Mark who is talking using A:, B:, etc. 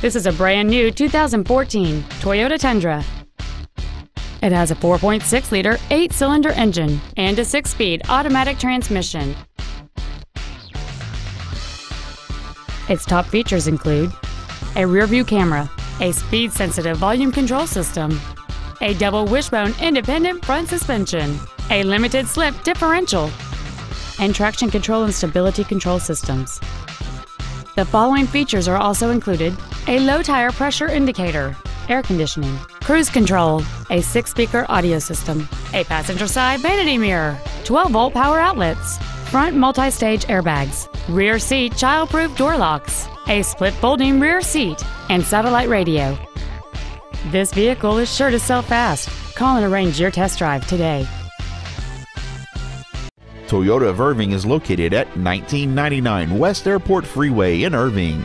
A: This is a brand new 2014 Toyota Tundra. It has a 4.6 liter, 8 cylinder engine and a 6 speed automatic transmission. Its top features include a rear view camera, a speed sensitive volume control system, a double wishbone independent front suspension, a limited slip differential, and traction control and stability control systems. The following features are also included a low tire pressure indicator, air conditioning, cruise control, a six speaker audio system, a passenger side vanity mirror, 12 volt power outlets, front multi stage airbags, rear seat child proof door locks, a split folding rear seat, and satellite radio. This vehicle is sure to sell fast. Call and arrange your test drive today.
B: Toyota of Irving is located at 1999 West Airport Freeway in Irving.